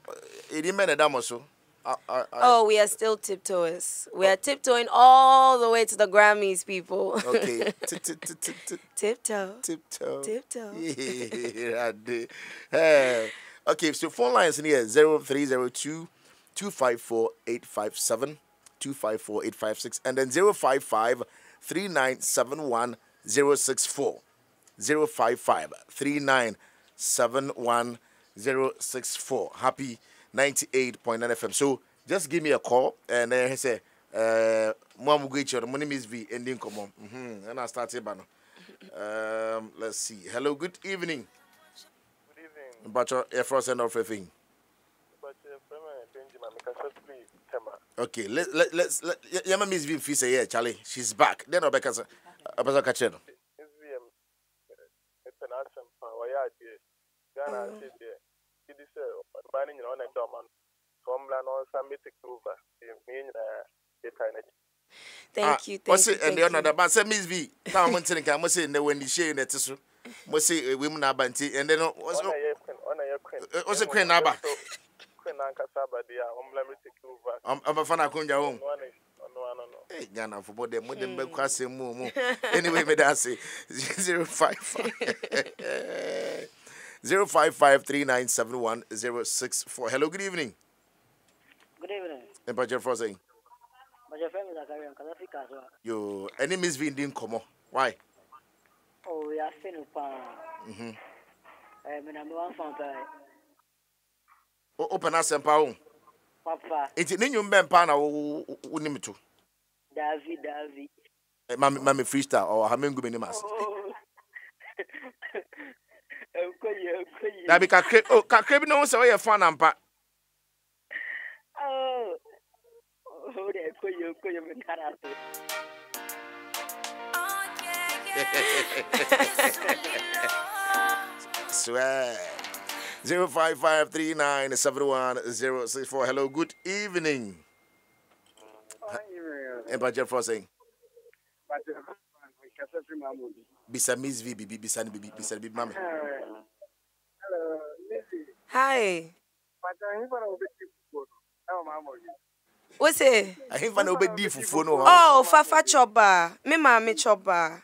It didn't a damo so. I, I, Oh, we are still tiptoes. We are tiptoeing all the way to the Grammys, people. okay. Tiptoe. Tiptoe. Tiptoe. Yeah, I did. Eh, okay, so phone lines in here 0302 254 857 254 856 and then 055 3971 064 055 3971 064. Happy 98.9 FM. So just give me a call and then he say, uh, Mom will. My name is V. Ending come on. Mm-hmm. And I started. Bano. Um, let's see. Hello, good evening. Good evening. But your air force and everything. But uh, from uh, Benjamin, I can just play Okay, let, let, let's let Yama MzVee fi say yeah, Charlie. She's back. Then I'll say Abaza Kacheno. It's VM. It's an awesome power. Yeah, dear. Ghana, I said, dear. It is a banning on a doman. From Lano, some mythic over. Mean, uh, the tiny. Thank you. Thank What's you. it? And thank the you. other but say MzVee. Now I'm telling you, I must say the when you share it so. Must say women are banty and then what's On a year queen, on a year queen. Uh, what's a queen number? Queen Anka Saba, dear. I'm mythic over. I'm I'm a fan of Kunja home. One is, on one, no. Hey, Ghana for both them. With them back cross him more. more. Anyway, me that say zero five five zero five five three nine seven one zero six four. Hello, good evening. Good evening. And Patrick for saying But your friend is Zakarian Kazafika as well. you any Miss V didn't come on. Why? Oh, we are feeling pa. Mhm. Eh, me na me wan fan pa. O- Open us and pound. Papa, Enti ne nyum bɛn paa na wo wonim to. David, David. Eh, Mami mami freestyle or hamengu me nim ase. Oh. Enkoye. Na bi kakre oh kakre bi no sɛ ɔyɛ fan ampa. Oh. Oh, de enkoye, enkoye me kara so. Swear. Zero five five three nine seven one zero six four. Hello, good evening. And Patrick for saying But uh, we can set him a bisa MzVee bibi bisa bibi bisa bibi mami. Hello, Lizzie. Hi. But I'm going to be people. Oh, my mom. What's it? Ahimfa na obedi fufuo no. hɔ. Oh, Fafa Choba. Me mami Choba.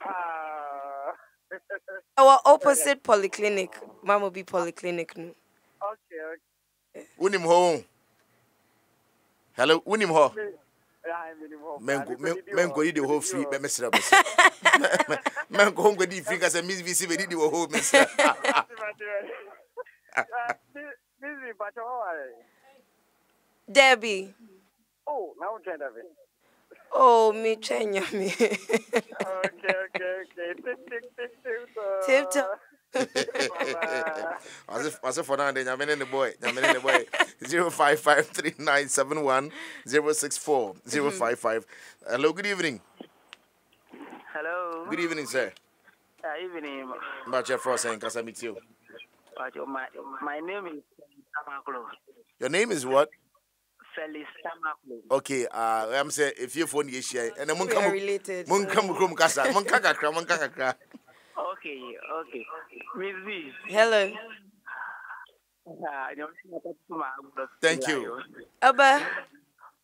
Ah. Our opposite polyclinic. Mama be polyclinic. No. okay, okay. Wonim hɔ. Hello, wonim hɔ. Yeah, I'm in home. Menko menko yi the whole free be mesra be. Menko ho ngodi free ka sɛ MzVee si be di the whole mesra. Busy, but how are you? Debbie. Oh, now I'm trying to be. Oh, me chenya me. Okay, okay, okay. Tick, tick, tick, tick. uh, Tiptoe. As if, as if for now, then I'm in the boy. I'm in the boy. Zero five five three nine seven one zero six four zero five five. Hello, good evening. Hello. Good evening, sir. Uh, evening. About your first saying, Casa meet you. But your- my my name is Tamaklo. Your name is what? Felix Tamaklo. Okay, uh, I'm saying if you phone yes, yeah, and then We are related. Mun come from Casa, Mun Kakakra, Mun Kakakra. Okay, okay. Miss B. Hello. Ah, nyom si napati ko maagulo. Thank you. Aba,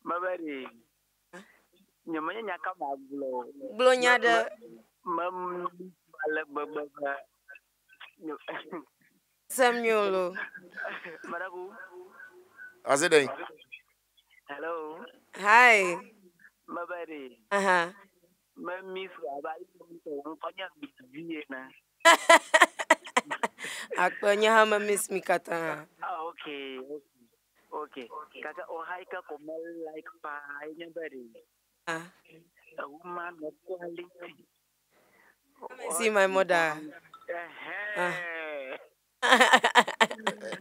Mabari. Nyom niya niya ka maagulo. blonyada. Mam bala baba ba. Samuel. Maragu. I said, then, Hello. Hi. Mabari. Uh-huh. Ma miss abali ko ko nya biye na. Akpanya hama miss mi kata. Ah, okay. Okay. Okay. Kaka ohai ka ko mal like pa nya bari. Ah. A woman of quality. See my mother. Eh.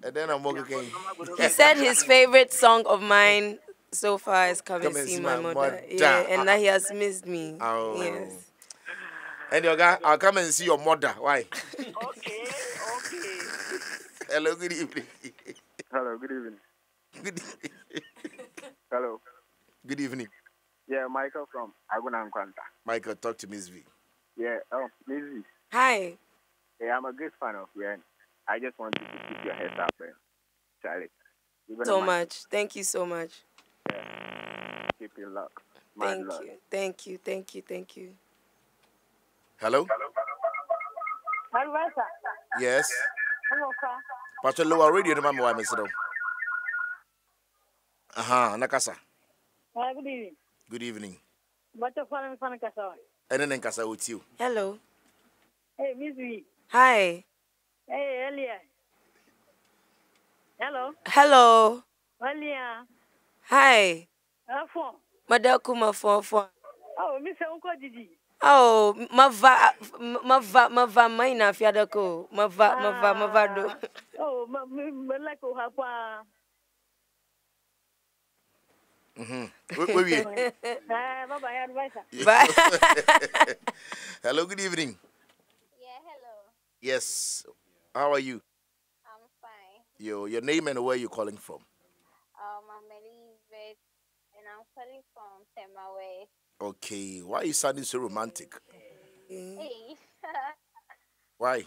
And then I'm walking. He said his favorite song of mine so far is Come, and See My, mother. Mother. Yeah, and ah, now ah. he has missed me. Oh. Yes. And your guy, I'll come and see your mother. Why? Okay, okay. Hello, good evening. Hello, good evening. Good, Hello. good evening. Yeah, Michael from Aguna Nkwanta. Michael, talk to MzVee. Yeah, oh, Lizzie. Hi. Yeah, I'm a good fan of you, and I just want you to keep your heads up, and Charlie. You're So ma- much. Thank you so much. Yeah. Keep your luck. My Thank luck. you. Thank you. Thank you. Thank you. Hello? Alvasa, Yes. ano ka? Pastor Lower Radio, the mama, why, Mr. Dom? Aha, Nakasa. Good evening. Good evening. Bato fana fana kasawa. And then Nkasa with you. Hello. Hey, MzVee. Hi. Hey, Elia. Hello. Hello. Elia. Hi. Afọ. Madakuma for for. Oh, Miss Unko Didi. Oh, mava mava mava maina fiadako. Mava mava mavado. Oh, ma ma ma like o hapa. Mm-hmm. Wait, wait, wait. Ah, baba ya Advicer. Bye. Hello, good evening. Yeah, hello. Yes. How are you? I'm fine. Your, your name and where you calling from? Um, I'm Elizabeth, and I'm calling from Temawe. Okay. Why are you sounding so romantic? Hey. Why?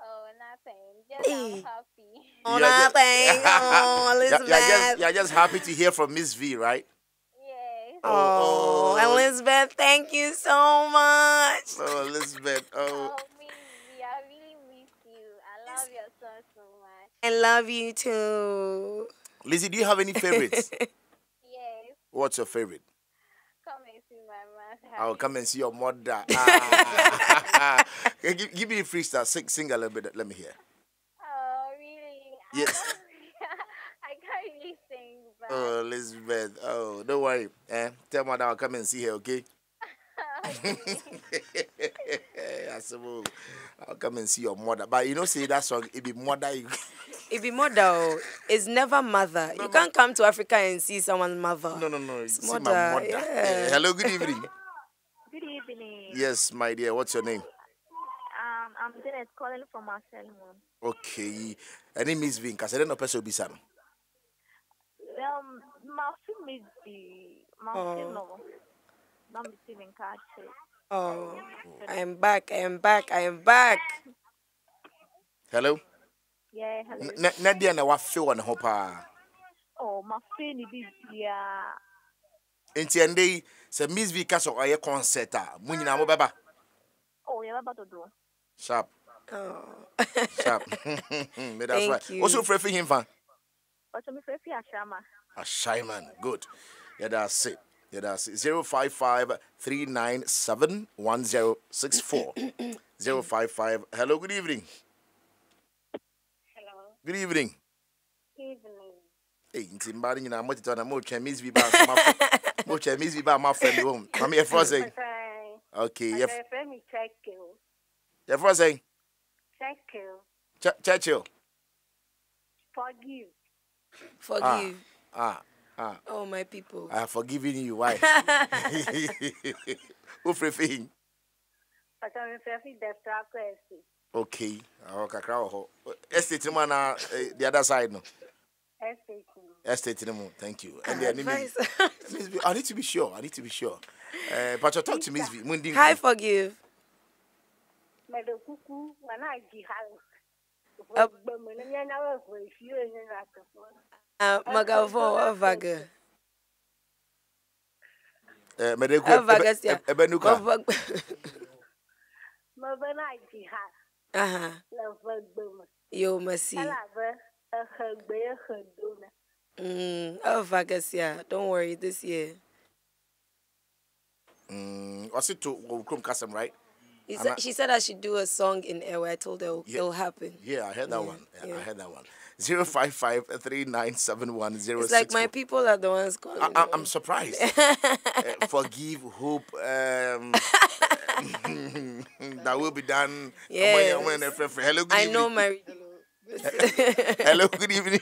oh, nothing. Just Hey. I'm happy. Oh, You're just- nothing. Oh, You're- Elizabeth. You're, just, you're just happy to hear from MzVee, right? Yes. Oh, Oh. Elizabeth, thank you so much. Oh, Elizabeth. Oh. Oh, Missy, I really miss you. I love your son so much. I love you too. Lizzie, do you have any favorites? Yes. What's your favorite? Come and see my mother. I'll come and see your mother. Ah. Give, give me a freestyle. Sing, sing a little bit. Let me hear. Oh, really? Yes. I can't really sing, but Oh, Elizabeth. Oh, don't worry. Eh? Tell mother I'll come and see her, okay? I said, well, I'll come and see your mother. But you know, say that song, it be mother. You... It be mother. oh. It's never mother. You can't come to Africa and see someone's mother. No, no, no. See mother, my mother. yeah. Eh, hello, good evening. Good evening. yes, my dear. What's your name? Um, I'm Janet calling from Marcel. Okay. Any Miss Vin, because I don't know person be son. Um, my film is the my Oh. film. No, not receiving card. Oh, I am back. I am back. I am back. Hello? Yeah, hello. Na na dear na wafe on ho pa. Oh, my film is yeah. Enti ende sɛ MzVee ka sɛ ɔyɛ concert a, mo nyinaa mo bɛba. Oh, you're about to do. Sharp, Oh. sharp. But that's Thank right. you. Also frɛ fi himfa. But I'm afraid you are Shama. A shy man. Good. Yeah, that's it. Yeah, that's 055 397 1064. 055. Hello, good evening. Hello. Good evening. Evening. Hey, nti mbaa no nyinaa motete na motwa MzVee ba so mafrɛ. Motwa MzVee ba mafrɛ me hom. Mame yɛfrɛ sɛ. Fine. Okay, yɛf friend me check you. yɛfrɛ sɛ. Churchill. Ch- Churchill. Forgive. Forgive. Ah, ah. Oh, my people. I have forgiven you. Why? Ẹ̀sìn. Okay. Kakra wɔ hɔ. Estate no mu ana eh, the other side no. Estate. Estate no mu. Thank you. And the enemy. Advice. Miss I need to be sure. I need to be sure. Uh, but you talk to Miss. Mundi. Hi, forgive. Yẹn náà wọ̀ fún yẹn náà tó fún ọ. Uh, Magavon, Ovaga. Uh, Medeku. Ovaga, yeah. Ebenuka. Mo bẹ náà jì ha huh. lọ fún gbọ̀mọ̀. Yo, Masi. Ẹlà bẹ ẹ̀hẹ̀ gbé ẹ̀hẹ̀ dóná. Mm, Ovaga, yeah. Don't worry, this year. Mm, was it to Krum Kasem, right? He said, a- she said I should do a song in air where I told her it'll, Yeah. happen. Yeah, I heard that one. Yeah, I heard that one. Zero five five three nine seven one zero It's like my people are the ones calling. I, I, I'm surprised. Uh, forgive, hope. Um, that will be done. Yes. Hello, good I evening. know my. Hello, good evening.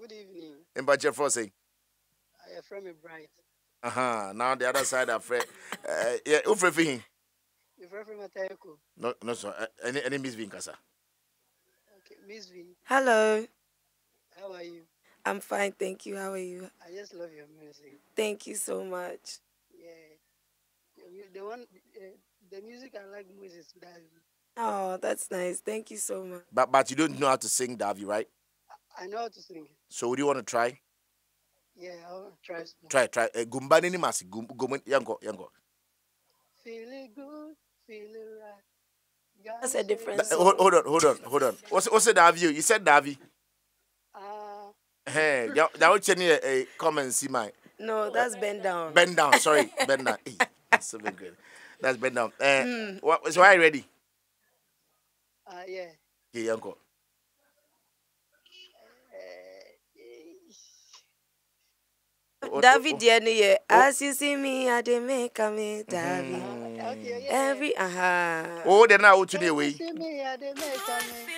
Good evening. In Bacher Fossing. I am from Bright. Uh huh. Now the other side, Fred. Uh, yeah, Ufre Fihin. You from from Atayako. No, no, sir. Uh, any, any Miss Vinkasa. Okay, MzVee, Hello. How are you? I'm fine, thank you. How are you? I just love your music. Thank you so much. Yeah. The one, uh, the music I like most is that Oh, that's nice. Thank you so much. But but you don't know how to sing Davi, right? I know how to sing. So would you want to try? Yeah, I'll try. some. Try, try. Uh, Gumba nini masi. Gum, gum, yango, yango. Feeling good, feeling right. God That's a save different song. hold, hold on, hold on, hold on. What's what's the Davi? You said Davi. Hey, that would change a come and see my No, that's bend down. bend down. Sorry, bend down. Hey, that's so good. That's bend down. Uh, what, so are you ready? ah, yeah. Yeah, uncle. David Diane, as you see me, I dey make a me, David. Okay, yeah. Every aha. Oh, then now today You way. see me, I dey make a me.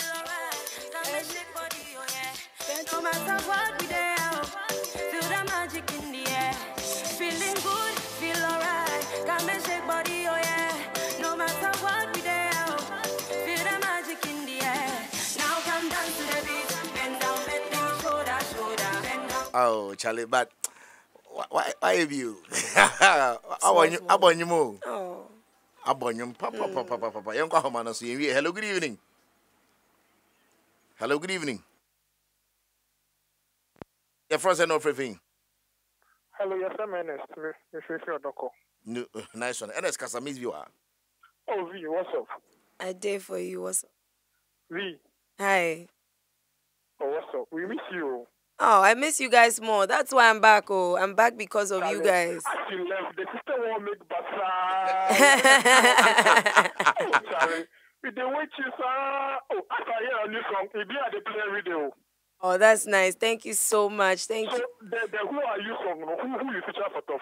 No matter what we oh, feel the magic in the air. Feeling good, feel alright. Can me shake body, oh yeah. No matter what we oh, feel the magic in the air. Now come down to the beat, bend down, bend down, shoulder, shoulder, bend down. Oh, Charlie, but why why, have you? I want you. I want you more. Oh, I want you. Papa, papa, papa, papa. Young Kahoma, no see you. Hello, good evening. Hello, good evening. Your first and no thing. Hello, yes, I'm Ernest. Me, Odoko. No, nice one. And it's Casa Miss Viewer. Oh, V, what's up? I dare for you. What's up? V, Hi. oh, what's up? We miss you. Oh, I miss you guys more. That's why I'm back. Oh, I'm back because of you guys. As you left, the sister won't make bazaar. oh, Charlie. We dey wait you, sir. Oh, after I hear a new song, it be at the play every day. Oh. That's nice. Thank you so much. Thank So, you, the, the who are you song? Who, who you feature for top?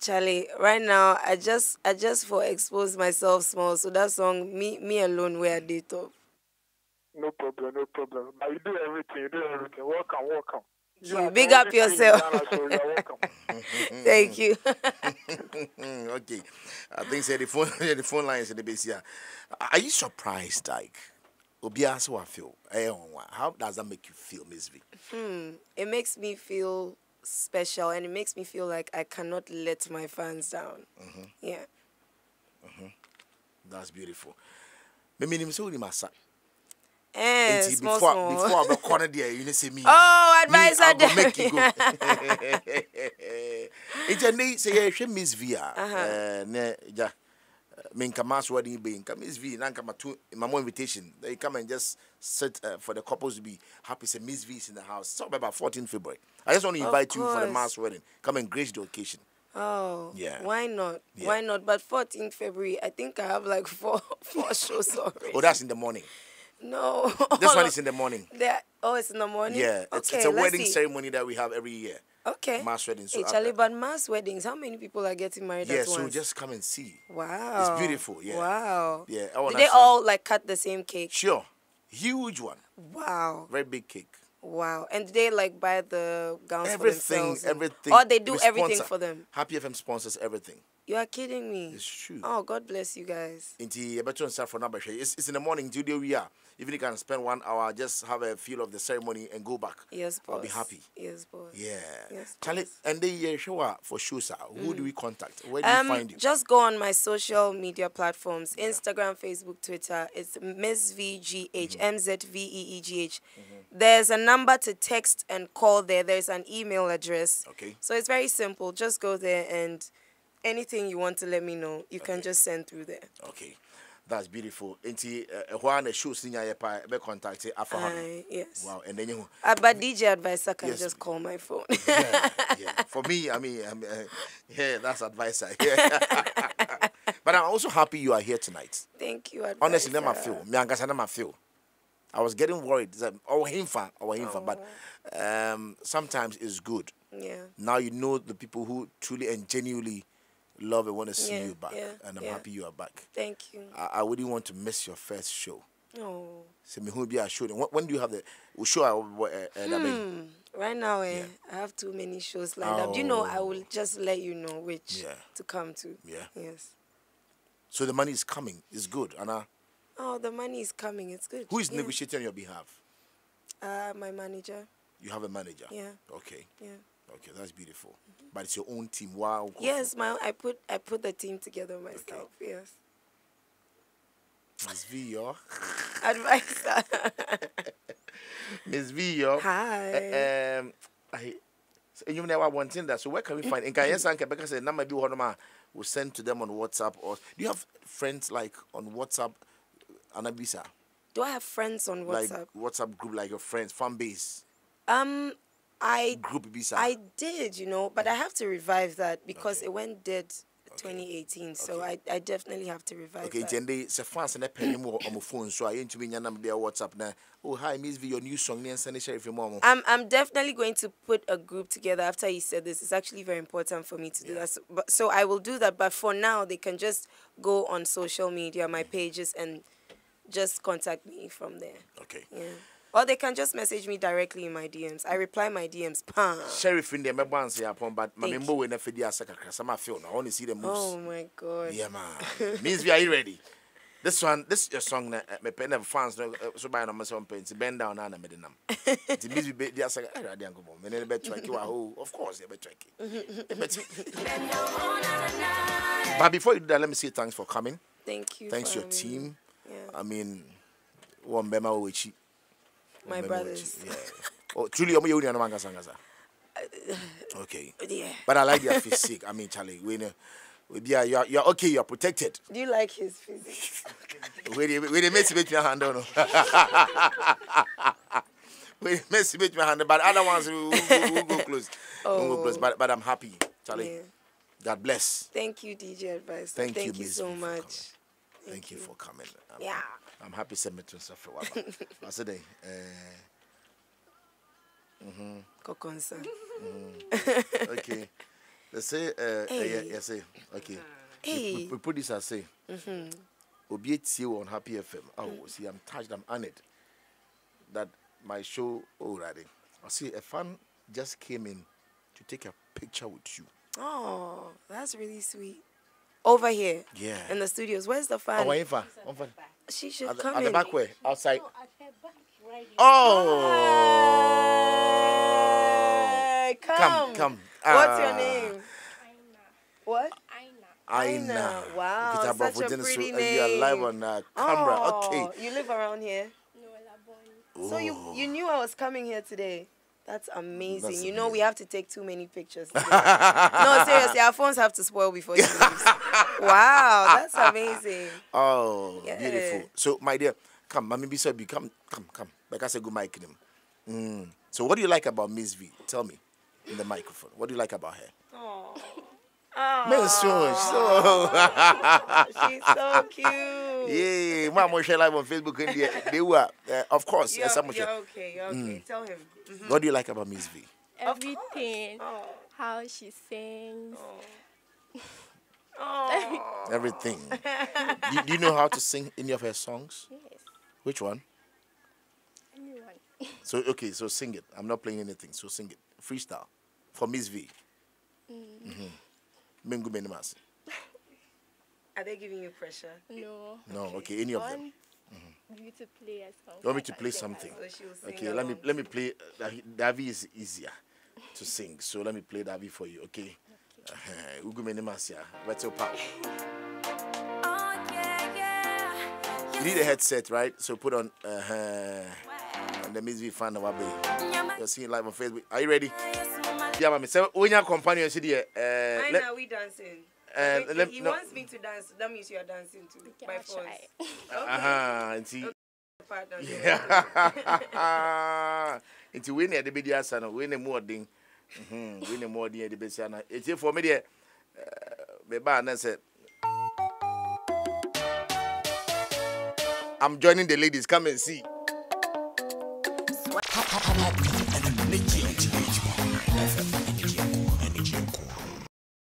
Charlie. Right now, I just, I just for expose myself small. So that song, me, me alone, where I did top. No problem, no problem. But you do everything, you do everything. Welcome, welcome. You You are big up only thing in yourself. Ghana, so you are welcome. Thank you. okay. I think say the phone the phone lines in the base here. Are you surprised, like Obia so I feel? Eh, How does that make you feel, Miss V? hmm. It makes me feel special, and it makes me feel like I cannot let my fans down. Yeah. That's beautiful. Me meaning so ni masa. Eh, Enti small, before small. before I be corner there, you say me. Oh, me, advisor I go make you go. It's a need say yeah, Miss V. Uh-huh. Uh, ne ja. Me nka mas wedding be nka MzVee na nka ma two my more invitation. They come and just sit uh, for the couples to be happy. Say MzVee is in the house. So about 14 February. I just want to invite you for the mass wedding. Come and grace the occasion. Oh, Yeah. Why not? Yeah. Why not? But 14th February, I think I have like four four shows already. Oh, that's in the morning. no. This one is in the morning. They're, Oh, it's in the morning. Yeah, it's, okay, it's a wedding see. ceremony that we have every year. Okay. Mass wedding. So Hey, Charlie, but mass weddings, how many people are getting married yeah, at so once? just come and see. wow. It's beautiful. Yeah. Wow. Yeah. I wanna they all like cut the same cake? Sure. Huge one. Wow. Very big cake. Wow. And they like buy the gowns Everything, for themselves? and- everything. Or they do We everything sponsor. for them? Happy FM sponsors everything. You are kidding me. It's true. Oh, God bless you guys. Nti yɛbɛto nsa for number hwɛ. It's, it's in the morning the we are. Even you can spend one hour, just have a feel of the ceremony and go back. Yes, boss. I'll be happy. Yes, boss. Yeah. Yes, Charlie, and then yeah, show for shows. ah. Who do we contact? Where do you Um, find you? just go on my social media platforms Instagram, Facebook, Twitter. It's Miss VGH, MZVEEGH. There's a number to text and call there. There's an email address. Okay. So it's very simple. Just go there and anything you want to let me know, you can just send through there. Okay. That's beautiful. Nti uh, ɛhɔ a na shows ni nyɛ pa be contact afa ha. Aye, yes. Wow. And then you Uh, but DJ Advicer can Yes. just call my phone. yeah, yeah. For me, I mean, uh, yeah, that's advice. Yeah. but I'm also happy you are here tonight. Thank you, Advicer. Honestly, never feel. Me ankasa never feel. I was getting worried. that, Oh, him fan, oh, him fan. But um, sometimes it's good. Yeah. Now you know the people who truly and genuinely love and want to see Yeah, you back, yeah, and I'm yeah. happy you are back. Thank you. I, I wouldn't want to miss your first show. Oh. So me who be a show. When, when do you have the show? Uh, uh, Hmm. Right now, eh, I have too many shows lined up. Do you know, I will just let you know which to come to. Yeah. Yes. So the money is coming. It's good. Uh, Oh, the money is coming. It's good. who is negotiating on your behalf? Uh, my manager. You have a manager. Yeah. Okay. Yeah. Okay, that's beautiful. But it's your own team. Wow. Yes, my I put I put the team together myself. Yes. MzVee, yo. Advicer. MzVee, yo. Hi. Eh, Um, I. You know one thing that. So where can we find? In Kaya Sanka, because the number be one of will send to them on WhatsApp or do you have friends like on WhatsApp? Anabisa, Do I have friends on like WhatsApp? WhatsApp group, like your friends, fan base um, I group, Bisa. I did, you know, but I have to revive that because it went dead 2018. So I, I definitely have to revive Okay, that. it's a fans and they pen him on my phone, so I ain't to be number there WhatsApp now. Oh hi, MzVee, your new song, and send it share if you mom. I'm I'm definitely going to put a group together after you said this. It's actually very important for me to do that. So, but, so I will do that. But for now, they can just go on social media, my mm. pages, and just contact me from there. Okay. Yeah. Or they can just message me directly in my DMs. I reply my DMs. Pam. Sheriff in there, my bonds here upon, but my member when I feed you a second, some I feel. I want to see the moves. Oh my god. Yeah, man. Means we are you ready? This one, this is your song. Me pen of fans no uh, so by no my son pen. Bend down and me them. It means we be there second. I don't go. Me ne be track you Of course, you be track. But before you do that, let me say thanks for coming. Thank you. Thanks for your team. Yeah. I mean, one bema wechi. My brothers. Yeah. Oh, truly, I'm you and manga sangasa. Okay. Yeah. But I like their physique. I mean, Charlie, we know. Be, you're, you're okay, you're protected. Do you like his? Where they, where they mess with your hand. Where they mess with my hand, but other ones will, will, will go close. Will go close. Oh. But, but I'm happy, Charlie. Yeah. God bless. Thank you, DJ Advice. Thank, Thank you, you so much. coming. Thank, you. for coming. I'm, Yeah. I'm happy to meet you stuff for a while. I said, uh, mm-hmm. Okay. They say, uh, Hey. uh, yeah, yeah, say, okay. Hey. We, we producer say, Mhm. Obi you on Happy FM. Oh, see, I'm touched, I'm honored that my show already. I see a fan just came in to take a picture with you. Oh, that's really sweet. Over here. Yeah. In the studios. Where's the fan? Oh, where fan? Oh. She should At the, come at the back way, outside. Oh! Hey, come. Come, come. What's your Ah. name? What? Aina. Aina. Wow, Peter such a Bafo Dennis, pretty uh, You are live name. on uh, camera. Oh, Okay. You live around here? So you you knew I was coming here today. That's amazing. That's you know we have to take too many pictures. no, seriously, our phones have to spoil before she leaves. wow, that's amazing. Oh, Yeah. beautiful. So, my dear, come, Mami Bisa, come, come, come. Like I said, good mic him. Mm. So, what do you like about MzVee? Tell me in the microphone. What do you like about her? Oh. Man, so, so. She's so cute. Yeah, mom will share live on Facebook and they, they were, uh, of course. You're, some will you're okay. You're okay. Mm. Tell him. Mhm. What do you like about MzVee? Everything. Oh. How she sings. Oh. Everything. do, do you know how to sing any of her songs? Yes. Which one? Anyone. So okay, so sing it. I'm not playing anything, so sing it. Freestyle for MzVee. Mm. Mm-hmm. Mengu Menimasi. Are they giving you pressure? No. No, okay, any of them. Want you to play a song. You want me so to play something? along. Okay, let me let me play. Uh, Davi is easier to sing, so let me play Davi for you. Okay. Uh-huh. Ugu Menimasi. What's your power? You need a headset, right? So put on uh, and the Miss V fan of Abe. You're seeing live on Facebook. Are you ready? Yeah, mommy. So when your companion see the uh, Why are we dancing? Uh, Wait, let- he no. wants me to dance. That means you are dancing too. by force. uh-huh, and see. Part dance. nti wei na yɛde bɛdi asa no wei na mu ɔden wei na mu ɔden yɛde bɛsi ana ɛtiefoɔ me deɛ mebaa na sɛ I'm joining the ladies. Come and see.